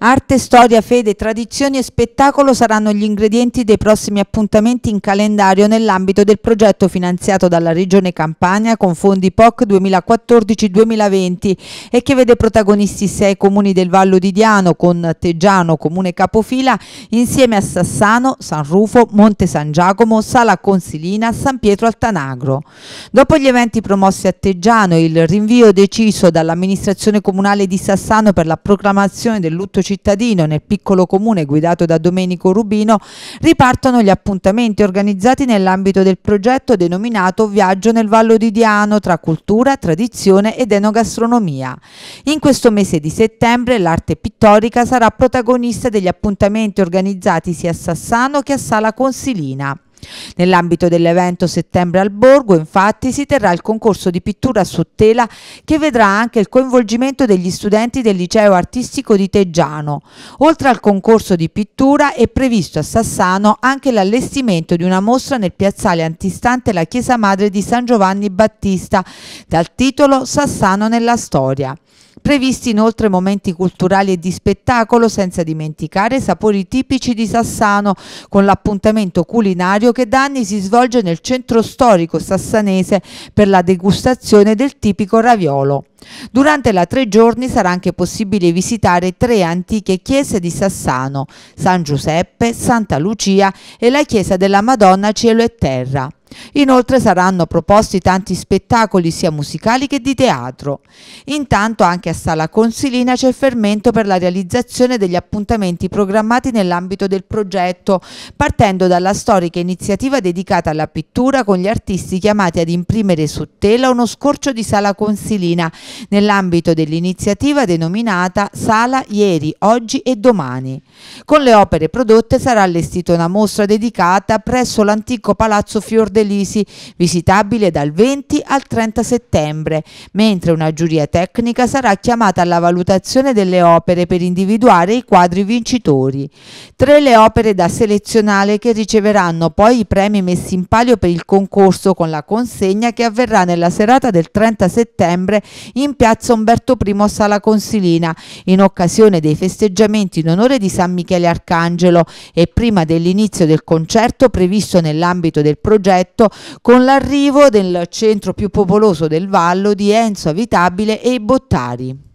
Arte, storia, fede, tradizioni e spettacolo saranno gli ingredienti dei prossimi appuntamenti in calendario nell'ambito del progetto finanziato dalla Regione Campania con fondi POC 2014-2020 e che vede protagonisti sei comuni del Vallo di Diano con Teggiano, comune capofila, insieme a Sassano, San Rufo, Monte San Giacomo, Sala Consilina, San Pietro Altanagro. Dopo gli eventi promossi a Teggiano e il rinvio deciso dall'amministrazione comunale di Sassano per la proclamazione del lutto cittadino nel piccolo comune guidato da Domenico Rubino, ripartono gli appuntamenti organizzati nell'ambito del progetto denominato Viaggio nel Vallo di Diano tra cultura, tradizione ed enogastronomia. In questo mese di settembre l'arte pittorica sarà protagonista degli appuntamenti organizzati sia a Sassano che a Sala Consilina. Nell'ambito dell'evento Settembre al Borgo, infatti, si terrà il concorso di pittura su tela che vedrà anche il coinvolgimento degli studenti del liceo artistico di Teggiano. Oltre al concorso di pittura è previsto a Sassano anche l'allestimento di una mostra nel piazzale antistante la chiesa madre di San Giovanni Battista dal titolo Sassano nella storia. Previsti inoltre momenti culturali e di spettacolo senza dimenticare i sapori tipici di Sassano con l'appuntamento culinario che da anni si svolge nel centro storico sassanese per la degustazione del tipico raviolo. Durante la tre giorni sarà anche possibile visitare tre antiche chiese di Sassano, San Giuseppe, Santa Lucia e la chiesa della Madonna Cielo e Terra. Inoltre saranno proposti tanti spettacoli sia musicali che di teatro. Intanto anche a Sala Consilina c'è fermento per la realizzazione degli appuntamenti programmati nell'ambito del progetto, partendo dalla storica iniziativa dedicata alla pittura con gli artisti chiamati ad imprimere su tela uno scorcio di Sala Consilina nell'ambito dell'iniziativa denominata Sala Ieri, Oggi e Domani. Con le opere prodotte sarà allestita una mostra dedicata presso l'antico Palazzo Fior Elisi, visitabile dal 20 al 30 settembre, mentre una giuria tecnica sarà chiamata alla valutazione delle opere per individuare i quadri vincitori. Tre le opere da selezionare che riceveranno poi i premi messi in palio per il concorso con la consegna che avverrà nella serata del 30 settembre in piazza Umberto I a Sala Consilina, in occasione dei festeggiamenti in onore di San Michele Arcangelo e prima dell'inizio del concerto previsto nell'ambito del progetto effetto con l'arrivo del centro più popoloso del Vallo di Enzo Avitabile e Bottari.